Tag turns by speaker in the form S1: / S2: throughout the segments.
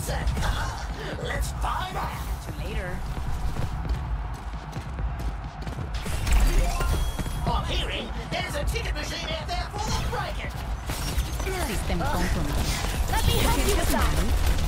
S1: sunset. Let's find out.
S2: Later.
S1: I'm hearing there's a ticket machine out there for the break-it.
S2: Where is them compromise?
S3: Let me help you with.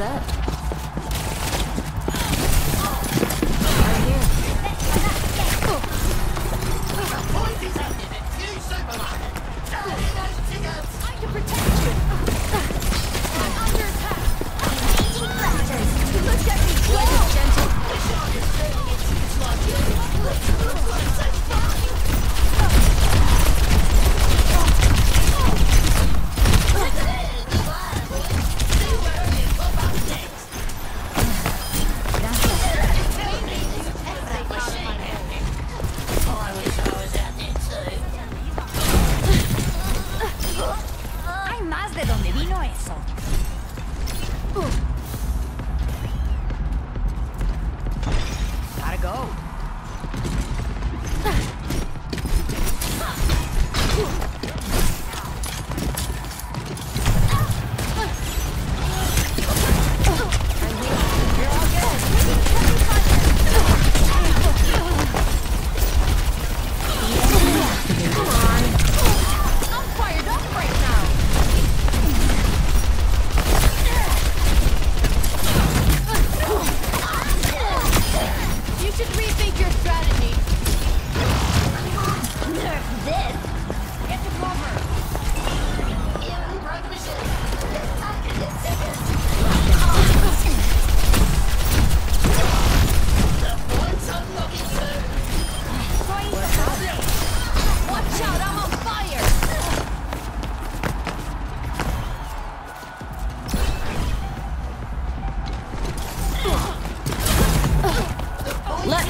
S3: That's it.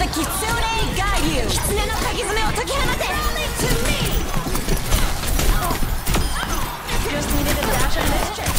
S3: the Kitsune guide you!
S1: 狐の鍵爪を解き放て Promise to me! Just needed a dash
S2: of mischief.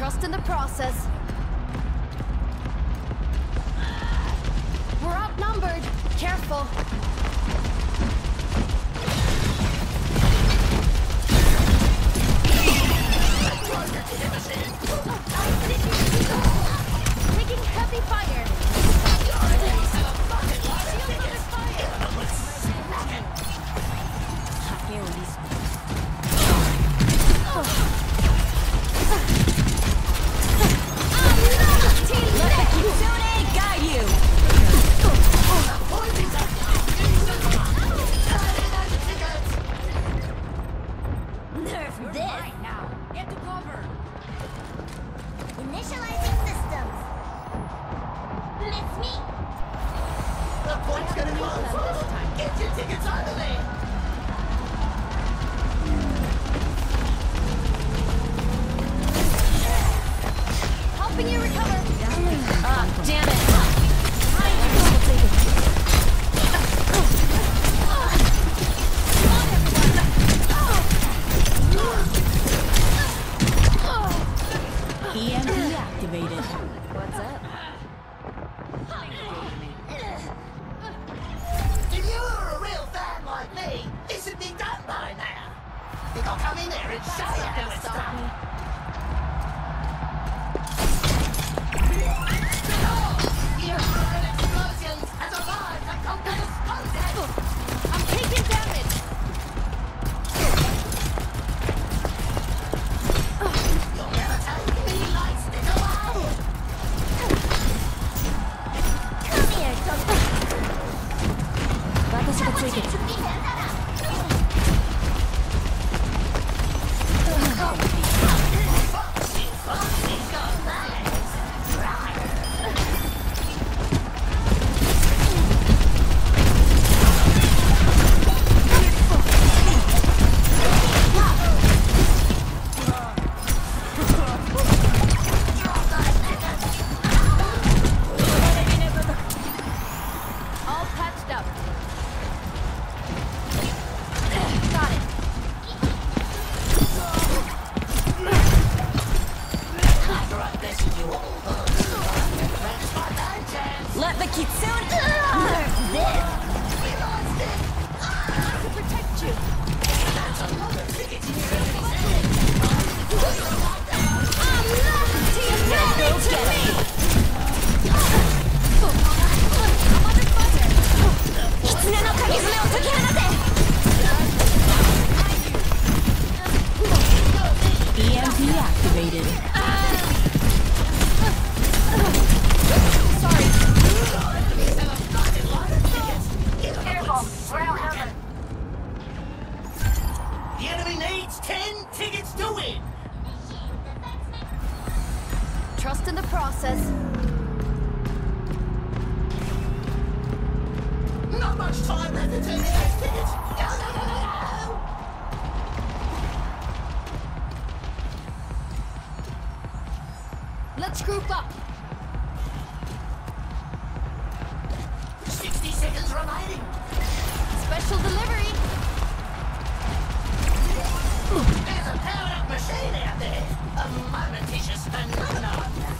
S4: Trust in the process. We're outnumbered. Careful. Taking heavy fire.
S2: EMP activated. What's up?
S3: If you were a real fan like me, this would be done by now. Think I'll come in there and show you how it's done. You
S2: the Kitsune.
S3: Needs 10 tickets to win.
S4: Trust in the process.
S3: Not much time left to turn in those tickets. No, no, no, no, no.
S4: Let's group up.
S3: 60 seconds remaining.
S4: Special delivery.
S3: A powered up machine out there. A momentous phenomenon.